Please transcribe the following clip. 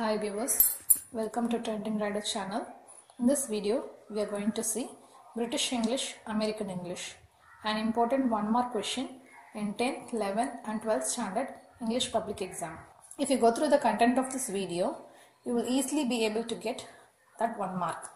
Hi viewers, welcome to Trending Rider channel. In this video, we are going to see British English, American English, an important one mark question in 10th, 11th and 12th standard English public exam. If you go through the content of this video, you will easily be able to get that one mark.